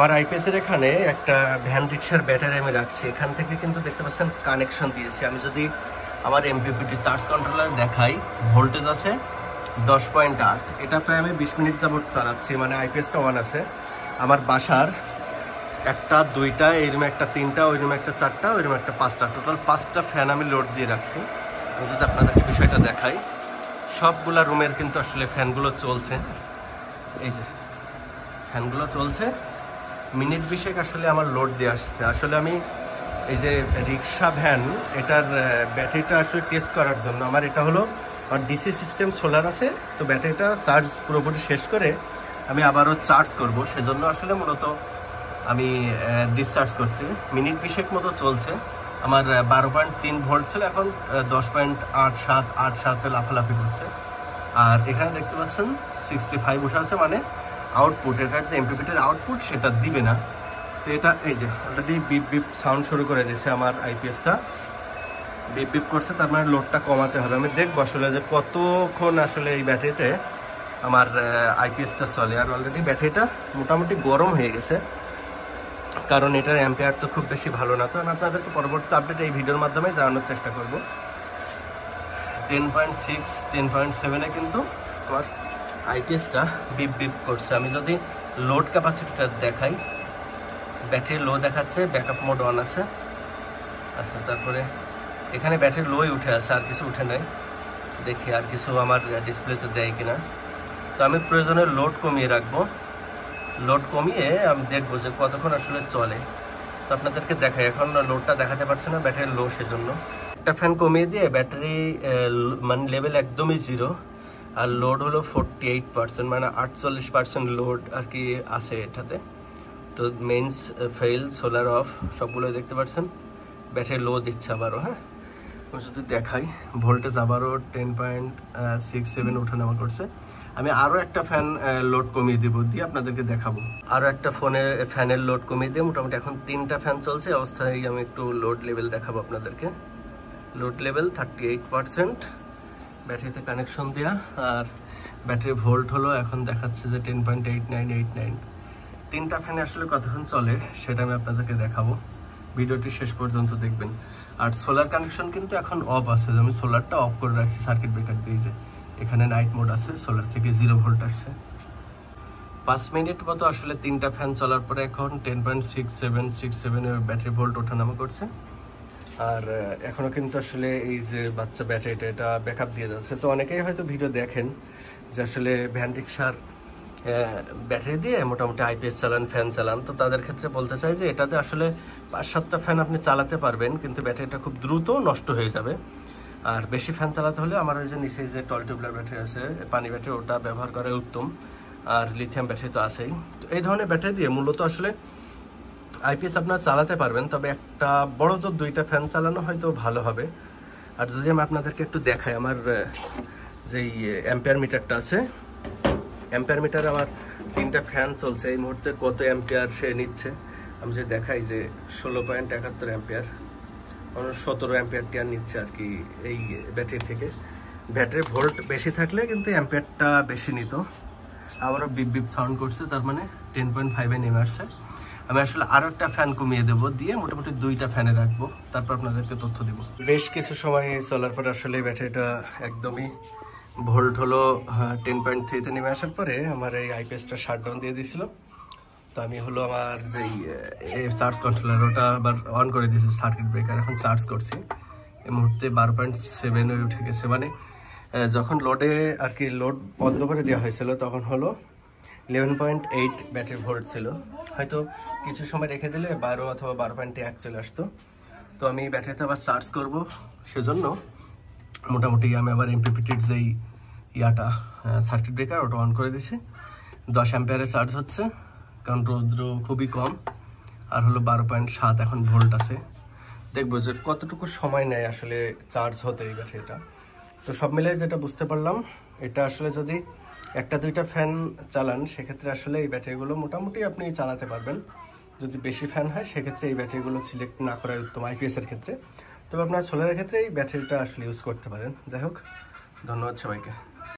আমার আইপিএস এর এখানে একটা ভ্যান রিক্সার ব্যাটারি আমি রাখছি। এখান থেকে কিন্তু দেখতে পাচ্ছেন কানেকশন দিয়েছি। আমি যদি আমার এমপিপিটি চার্জ কন্ট্রোলার দেখাই ভোল্টেজ আছে দশ পয়েন্ট আট। এটা প্রায় আমি বিশ মিনিট যাবত চালাচ্ছি মানে আইপিএসটা অন আছে। আমার বাসার একটা, দুইটা, এই রুমে একটা, তিনটা, ওই রুমে একটা, চারটা, ওই রুমে একটা, পাঁচটা। টোটাল পাঁচটা ফ্যান আমি লোড দিয়ে রাখছি। যদি আপনাদেরকে বিষয়টা দেখাই, সবগুলা রুমের কিন্তু আসলে ফ্যানগুলো চলছে। এই যে ফ্যানগুলো চলছে। মিনিট বিশেক আসলে আমার লোড দিয়ে আসছে। আসলে আমি এই যে রিক্সা ভ্যান, এটার ব্যাটারিটা আসলে টেস্ট করার জন্য। আমার এটা হলো, আমার ডিসি সিস্টেম সোলার আছে, তো ব্যাটারিটা চার্জ পুরোপুরি শেষ করে আমি আবারও চার্জ করব। সেজন্য আসলে মূলত আমি ডিসচার্জ করছি। মিনিট বিশেক মতো চলছে। আমার বারো পয়েন্ট তিন ভোল্ট ছিল, এখন দশ পয়েন্ট আট সাত, আট সাতে লাফালাফি করছে। আর এখানে দেখতে পাচ্ছেন সিক্সটি ফাইভ উঠে আছে মানে আউটপুট এটার যে এমপিপিটির আউটপুট সেটা দিবে না। তো এটা, এই যে অলরেডি বিপ বিপ সাউন্ড শুরু করে দিয়েছে আমার আইপিএসটা বিপ বিপ করছে, তার মানে লোডটা কমাতে হবে। আমি দেখব আসলে যে কতক্ষণ আসলে এই ব্যাটারিতে আমার আইপিএসটা চলে। আর অলরেডি ব্যাটারিটা মোটামুটি গরম হয়ে গেছে। কারণ এটার অ্যাম্পেয়ার তো খুব বেশি ভালো না। তো আমি আপনাদেরকে পরবর্তী আপডেট এই ভিডিওর মাধ্যমে জানানোর চেষ্টা করব। Ten point six ten point সেভেনে কিন্তু আমার আইপিএসটা বিপ বিপ করছে। আমি যদি লোড ক্যাপাসিটিটা দেখাই ব্যাটারি লো দেখাচ্ছে ব্যাকআপ মোড অন আছে। আচ্ছা তারপরে এখানে ব্যাটারি লোই উঠে আছে, আর কিছু উঠে নাই। দেখি আর কিছু আমার ডিসপ্লেতে দেয় কিনা। তো আমি প্রয়োজনে লোড কমিয়ে রাখব। লোড কমিয়ে আমি দেখব যে কতক্ষণ আসলে চলে। তো আপনাদেরকে দেখাই, এখন লোডটা দেখাতে পারছে না ব্যাটারি লো সেজন্য। একটা ফ্যান কমিয়ে দিয়ে ব্যাটারি মানে লেভেল একদমই জিরো আর লোড হলো ফোরটি এইট পার্সেন্ট মানে আটচল্লিশ পার্সেন্ট লোড আর কি আছে এটাতে। তো মেন্স ফেল সোলার অফ সবগুলো দেখতে পাচ্ছেন। ব্যাটারি লো দিচ্ছে আবারও হ্যাঁ? যদি দেখাই ভোল্টেজ আবারও টেন পয়েন্ট সিক্স সেভেন ওঠা ওঠানামা করছে। আমি আরও একটা ফ্যান লোড কমিয়ে দিব, দিয়ে আপনাদেরকে দেখাবো। আরও একটা ফোনের ফ্যানের লোড কমিয়ে দিয়ে মোটামুটি এখন তিনটা ফ্যান চলছে, অবস্থায় আমি একটু লোড লেভেল দেখাবো আপনাদেরকে। Load level thirty eight percent ব্যাটারিতে কানেকশন দেওয়া আর ব্যাটারি ভোল্ট হলো এখন দেখাচ্ছে যে ten point eight nine eight nine তিনটা ফ্যানে আসলে কতক্ষণ চলে, সেটা আমি আপনাদেরকে দেখাবো। ভিডিওটি শেষ পর্যন্ত দেখবেন। আর সোলার কানেকশন কিন্তু এখন অফ আছে আমি সোলারটা অফ করে রাখছি সার্কিট ব্রেকার দিয়ে যে। এখানে নাইট মোড আছে সোলার থেকে জিরো ভোল্ট আসছে। পাঁচ মিনিট মতো আসলে তিনটা ফ্যান চলার পরে এখন ten point six seven six সেভেনের ব্যাটারি ভোল্ট ওঠানামা করছে। আর আহ, এখনও কিন্তু আসলে এই যে বাচ্চা ব্যাটারিটা এটা ব্যাকআপ দিয়ে যাচ্ছে। তো অনেকেই হয়তো ভিডিও দেখেন যে আসলে ভ্যান রিক্সার ব্যাটারি দিয়ে মোটামুটি আইপিএস চালান ফ্যান চালান। তো তাদের ক্ষেত্রে বলতে চাই যে এটাতে আসলে পাঁচ সাতটা ফ্যান আপনি চালাতে পারবেন কিন্তু ব্যাটারিটা খুব দ্রুত নষ্ট হয়ে যাবে। আর বেশি ফ্যান চালাতে হলে আমার ওই যে নিচে যে টল টিউবলার ব্যাটারি আছে পানি ব্যাটারি ওটা ব্যবহার করা উত্তম। আর লিথিয়াম ব্যাটারি তো আছেই। তো এই ধরনের ব্যাটারি দিয়ে মূলত আসলে আইপিএস আপনার চালাতে পারবেন, তবে একটা বড় জোর দুইটা ফ্যান চালানো হয়তো ভালো হবে। আর যদি আমি আপনাদেরকে একটু দেখাই, আমার যেই অ্যাম্পিয়ার মিটারটা আছে অ্যাম্পিয়ার মিটার আমার তিনটা ফ্যান চলছে। এই মুহূর্তে কত অ্যাম্পিয়ার সে নিচ্ছে? আমি যে দেখাই যে ষোলো পয়েন্ট একাত্তর অ্যাম্পিয়ার সতেরো অ্যাম্পিয়ার টিয়ার নিচ্ছে আর কি এই ব্যাটারি থেকে। ব্যাটারি ভোল্ট বেশি থাকলে কিন্তু অ্যাম্পিয়ারটা বেশি নিত। আবারও বিপ বিপ সাউন্ড করছে, তার মানে টেন পয়েন্ট ফাইভে নেমে আসছে। আমি আসলে আরও একটা ফ্যান কমিয়ে দেবো। দিয়ে মোটামুটি দুইটা ফ্যানে রাখব। তারপর আপনাদেরকে তথ্য দিব। বেশ কিছু সময় চলার পর আসলে ব্যাটারিটা একদমই ভোল্ট হলো টেন পয়েন্ট থ্রিতে নেমে আসার পরে আমার এই আইপিএসটা শাট ডাউন দিয়ে দিয়েছিল তো আমি হলো আমার যেই চার্জ কন্ট্রোলার ওটা আবার অন করে দিয়েছি সার্কিট ব্রেকার এখন চার্জ করছি। এই মুহূর্তে বারো পয়েন্ট সেভেন উঠে গেছে। মানে যখন লোডে আর কি লোড বন্ধ করে দেওয়া হয়েছিল, তখন হলো eleven point eight battery volt ছিল। হয়তো কিছু সময় রেখে দিলে বারো অথবা বারো পয়েন্ট এক চলে আসতো। তো আমি ব্যাটারিতে আবার চার্জ করব সেজন্য। মোটামুটি আমি আবার এমপিপিটির যেই ইয়াটা সার্কিট ব্রেকার ওটা অন করে দিছি। দশ অ্যাম্পিয়ারে চার্জ হচ্ছে, কারণ রৌদ্র খুবই কম। আর হলো বারো পয়েন্ট সাত এখন ভোল্ট আছে। দেখব যে কতটুকু সময় নেয় আসলে চার্জ হতে এই ব্যাটারিটা। তো সব মিলে যেটা বুঝতে পারলাম, এটা আসলে যদি একটা দুইটা ফ্যান চালান, সেক্ষেত্রে আসলে এই ব্যাটারিগুলো মোটামুটি আপনি চালাতে পারবেন। যদি বেশি ফ্যান হয়, সেক্ষেত্রে এই ব্যাটারিগুলো সিলেক্ট না করাই উত্তম আইপিএস এর ক্ষেত্রে। তবে আপনার সোলারের ক্ষেত্রে এই ব্যাটারিটা আসলে ইউজ করতে পারেন। যাই হোক, ধন্যবাদ সবাইকে।